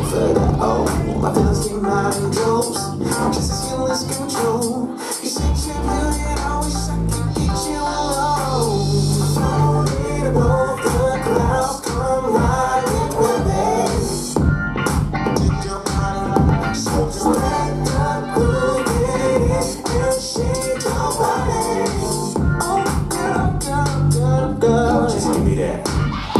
that. Oh, my feelings came out control. You said you're I wish I could get you alone. Falling above the clouds, come so the your body. Oh, girl, girl, girl. Just give me that.